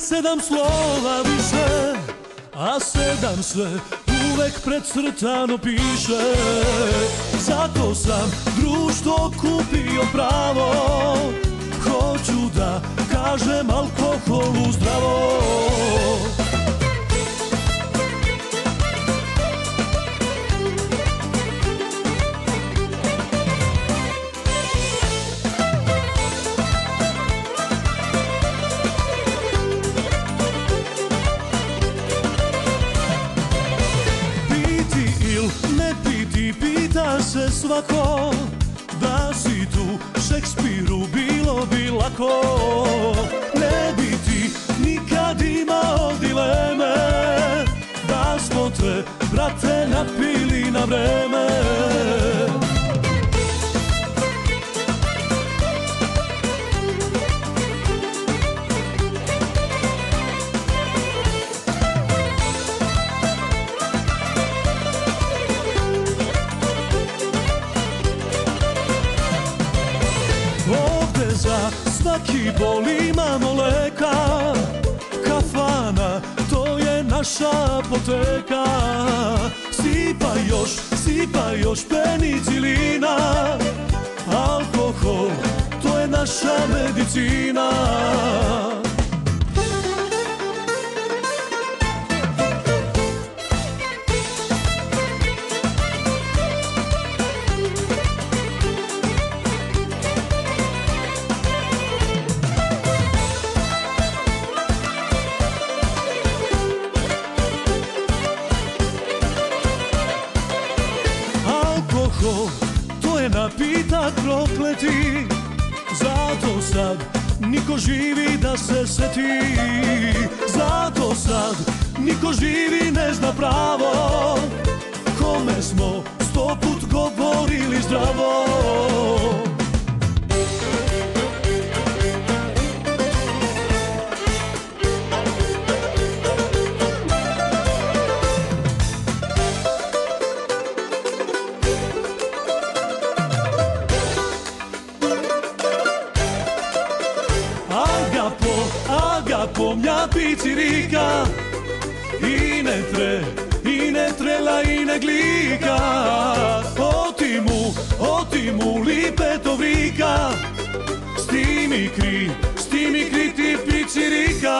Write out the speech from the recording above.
Sedam slova više, a sedam sve uvek precrtano piše. Zato sam društvo kupio pravo Hoću da kažem alkoholu zdravo svako Da si tu. Šekspiru bilo bi lako. Ne bi ti nikad imao dileme Da smo te, brate, napili na vreme svaki bol imamo leka. Kafana, to je naša apoteka. Sipa još, sipa još penicilina. Alkohol, to je naša medicina Alkohol, to je napitak prokleti. Zato sad niko živi da se seti. Zato sad niko živi ne zna pravo. Kome smo sto put govorili zdravo από μια πιτσιρίκα. Είναι τρε, είναι τρέλα, είναι γλυκά. Ό,τι μου, ό,τι μου λείπε το βρήκα. Στη μικρή, στη μικρή τη πιτσιρίκα.